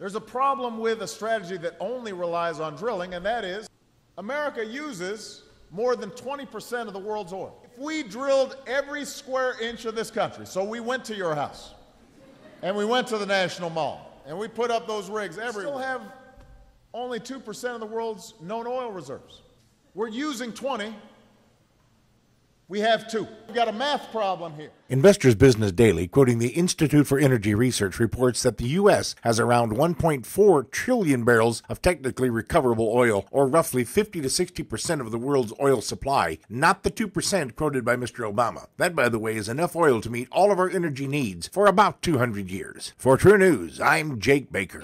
There's a problem with a strategy that only relies on drilling, and that is America uses more than 20% of the world's oil. If we drilled every square inch of this country, so we went to your house and we went to the National Mall and we put up those rigs everywhere, we still have only 2% of the world's known oil reserves. We're using 20. We have two. We've got a math problem here. Investors Business Daily, quoting the Institute for Energy Research, reports that the U.S. has around 1.4 trillion barrels of technically recoverable oil, or roughly 50 to 60 percent of the world's oil supply, not the 2 percent quoted by Mr. Obama. That, by the way, is enough oil to meet all of our energy needs for about 200 years. For TruNews, I'm Jake Baker.